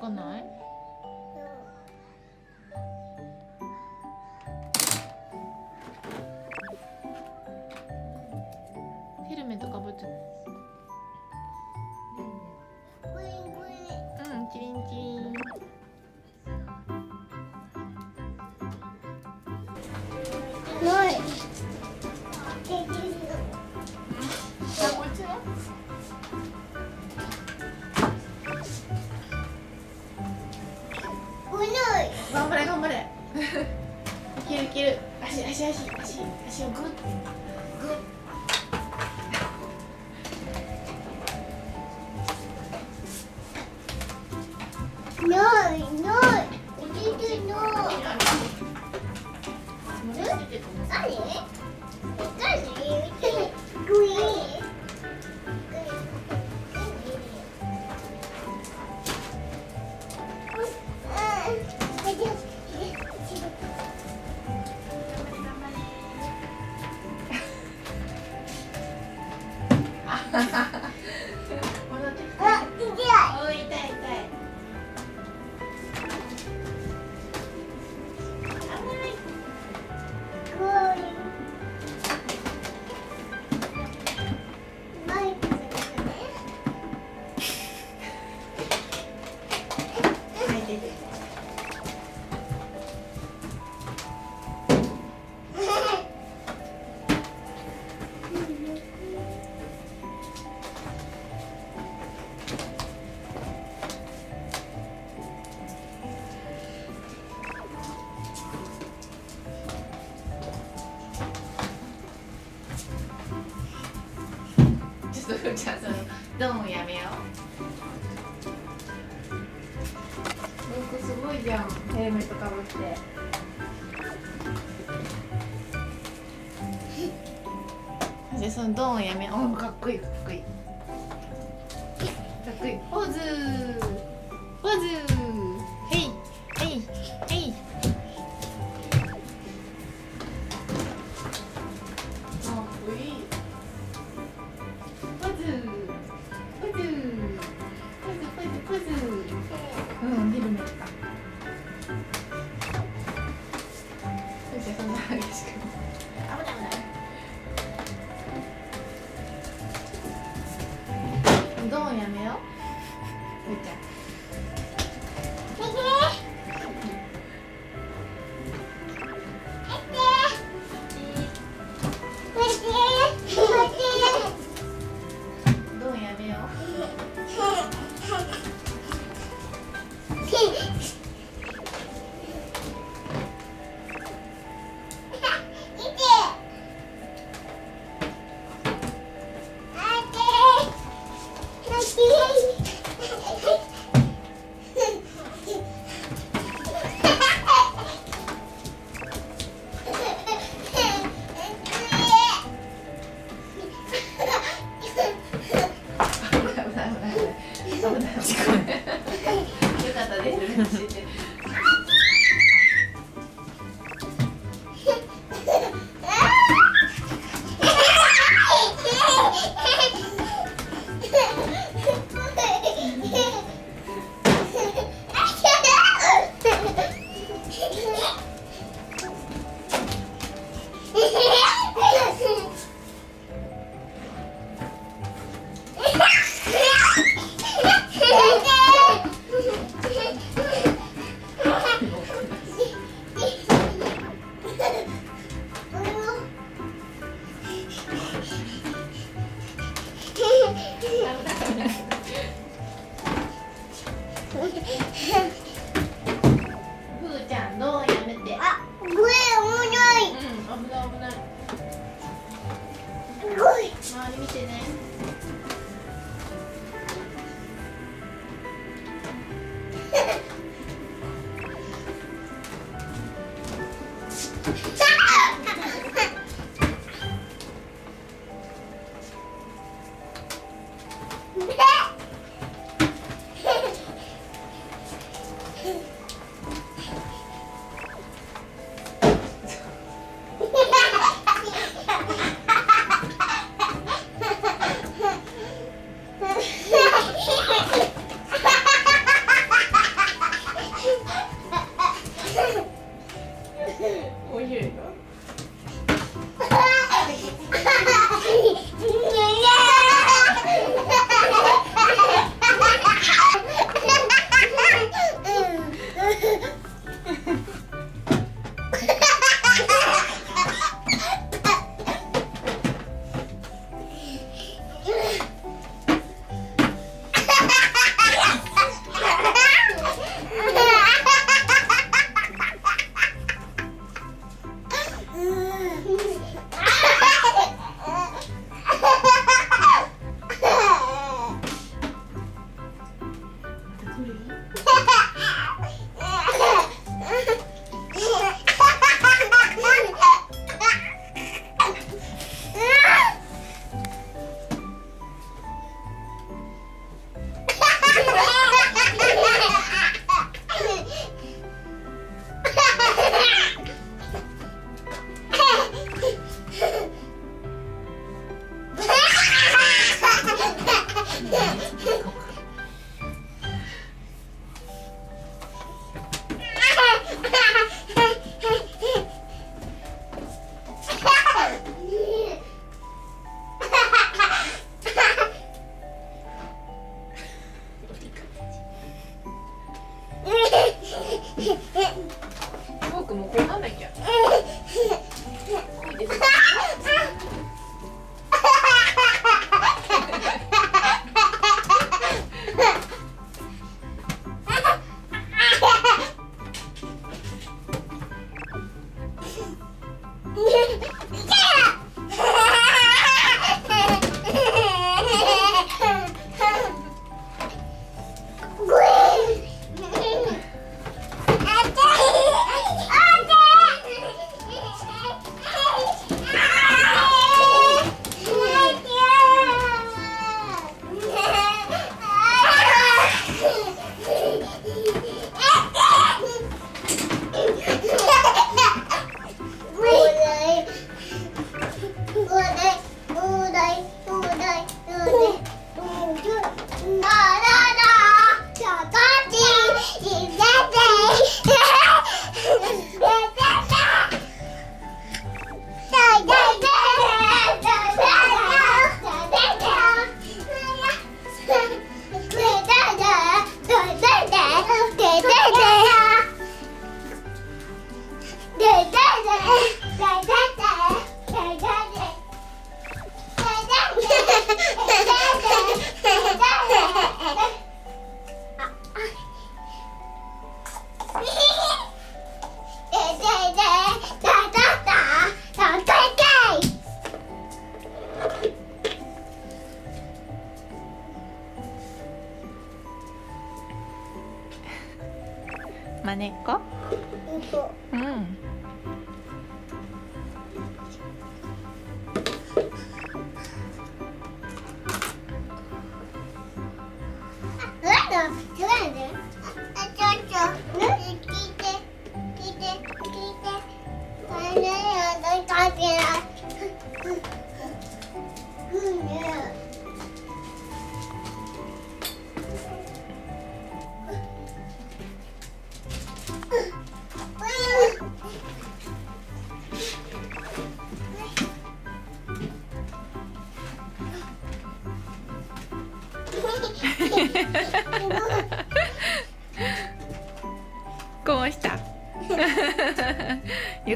かない？頑張れ頑張れ。いけるいける。足足足足。足をグッ。グッ。とふーちゃんそのドンをやめよう。僕すごいじゃん。ヘルメットかぶって。じゃあそのドンをやめよう。おかっこいいかっこいい。かっこいい。ポーズポーズどうやめよう。みーちゃふーちゃんどうやめて？うん危ない危ない。周り見てね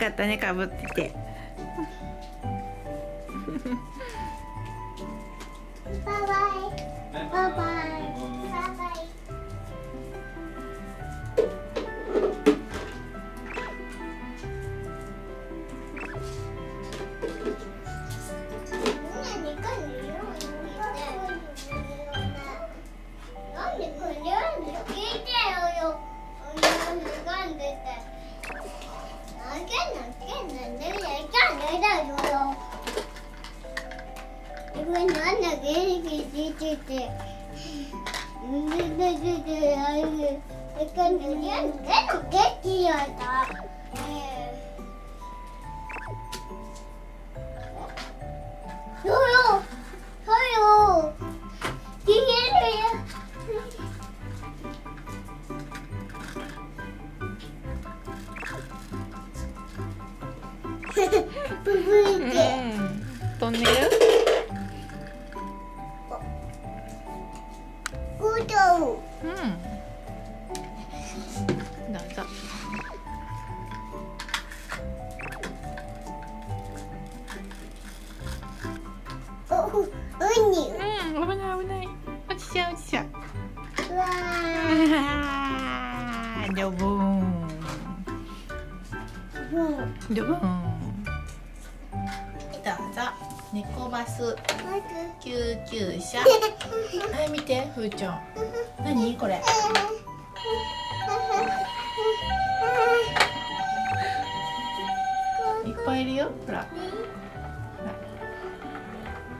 かったねかぶってて。バイバイ。バイバイ。Can you get it? はい見てふーちゃん。何？これ。いっぱいいるよほら。ほ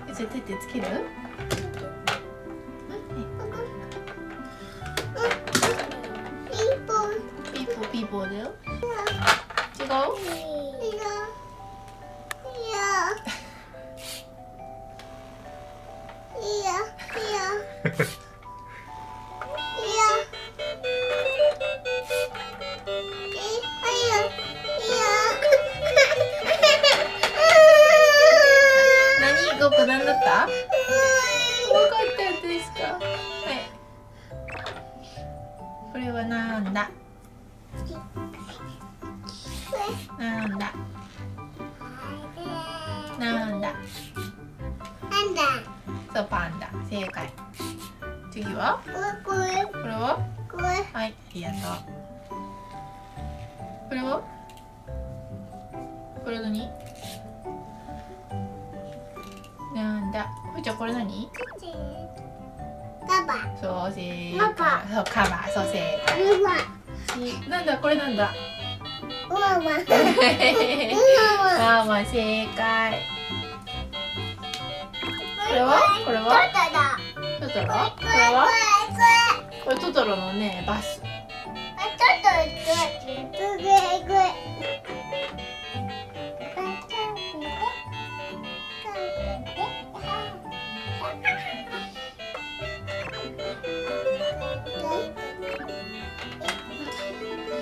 ら。じゃ手つける？ピーポーだよ。違う？これは？これ何？なんだ？ふーちゃんこれ何？そう正解パパそうカバーそう正解なんだ？これなんだ？まあまあ正解。これは？これは？トトロ。これは？これトトロのねバスあ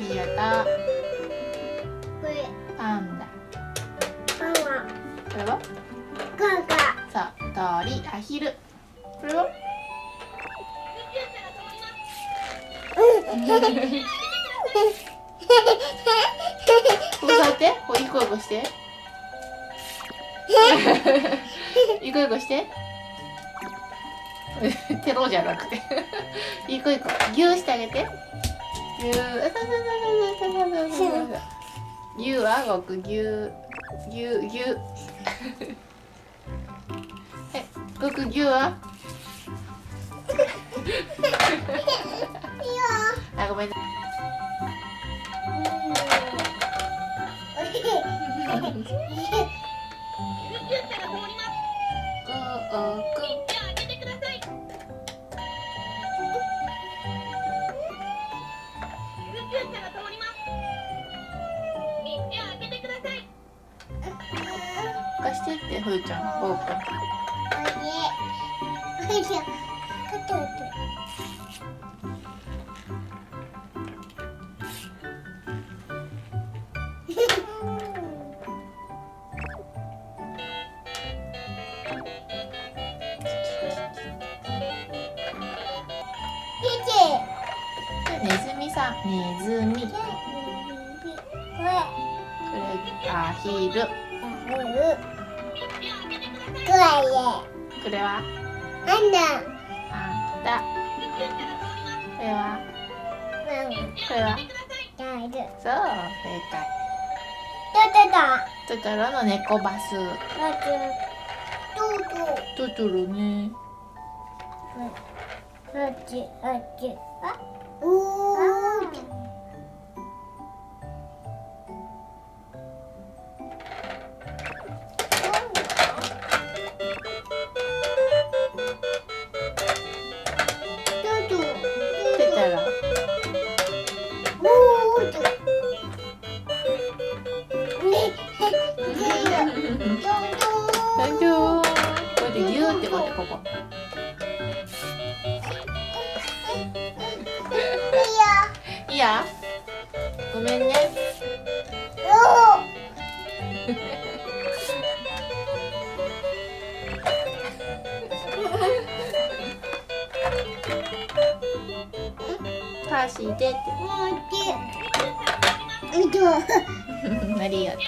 りがとうパンダこれはそう。鳥アヒルいこいこして。テロじゃなくて。いこいこギューしてあげて。ギューそうそうそうそうそうそうそうギューはごくギューギューギューはいごくギューはあごめんなごく貸してってふーちゃん。オープンズミさんネズミこれアヒル。これはパンダこれは。これは。そう。正解。トトロの猫バス。トトロ。ね。トや。ごめんね。貸してって。ありがとう